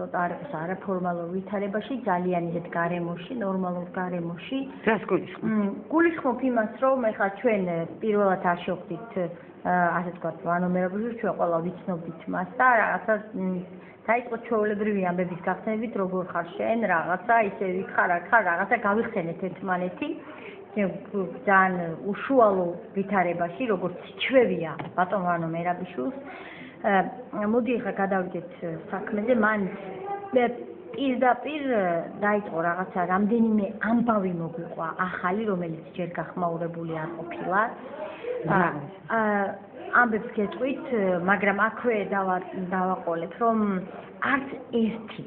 ცოტა არაფორმალურ ვითარებაში, ძალიან ისეთ გარემოში, ნორმალურ გარემოში. რას გულისხმობ? გულისხმობ იმას, რომ ეხლა ჩვენ პირველად არ შევხვდით ასე ვთქვათ, ვანომერაბულში ჩვენ ყველა ვიცნობდით მას და რაღაცა დაიწყო ჩვეულებრივი ამბების გახსენებით, როგორ ხარ შენ, რაღაცა ისე ვიქარ, არ ხარ, რაღაცა გავიხსენეთ ერთმანეთი. ძალიან უშუალო ვითარებაში, როგორც ჩვევია ბატონ ვანო მერაბიშვილს. მოდი ახლა გადავიდეთ საქმეზე. მან მე პირდაპირ დაიწყო რაღაცა რამდენიმე ამბავი მოგვიყვა ახალი, რომელიც ჯერ გახმაურებული არ ყოფილა. აა ამბებს გეტყვით, მაგრამ აქვე დავაყოლეთ, რომ არც ერთი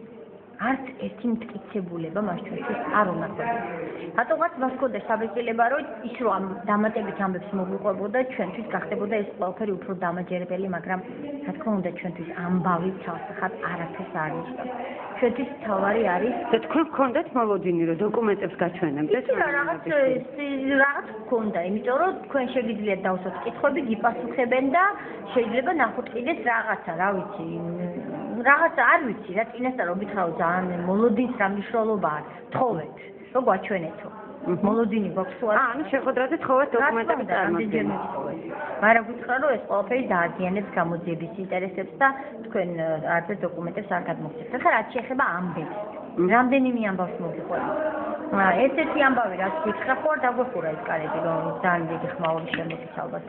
არც ერთი მტკიცებულება მას ჩვენთვის არ უნდა ყოფილიყო. რატომღაც მას ჰქონდა საბეჭდილება, რომ ის რომ ამ დამატებით ამბებს მოგვიყვებოდა, ჩვენთვის გახდებოდა ეს ყველაფერი უფრო დამაჯერებელი, მაგრამ რა თქმა უნდა, ჩვენთვის ამბავი თავსახად არაფერს არ ნიშნავს. ჩვენთვის თავარი არის და თქვენ გქონდათ მოლოდინი, რომ დოკუმენტებს გაჩვენებდეთ? რა რაღაც რაღაც გქონდა, იმიტომ რომ თქვენ შეგიძლიათ დავსვათ კითხვები, გიპასუხებენ და შეიძლება ნახოთ კიდეც რაღაცა, რა ვიცი, რაღაცა არ ვიცი რა წინასწარ რომ მითხრაო ძალიან მოლოდინს რა მნიშვნელობა აქვს თხოვეთ რომ გვაჩვენეთო. მოლოდინი გვაქვს თუ არა ანუ შეხვედრაზე თხოვეთ დოკუმენტები წარმოდგენით. მაგრამ გითხრა რომ ეს ყველაფერი დაადიანებს გამოძიების ინტერესებს და თქვენ არც დოკუმენტებს არ გადმოგცეთ ახლა რაც შეეხება ამბებს. რამდენიმე ამბავს მოგიყვება? ერთ-ერთი ამბავი რაც გითხრა ხო არ დაგვეხურა ეს კარები რომ ძალიან დიდი ხმაური შემოგიცალბათ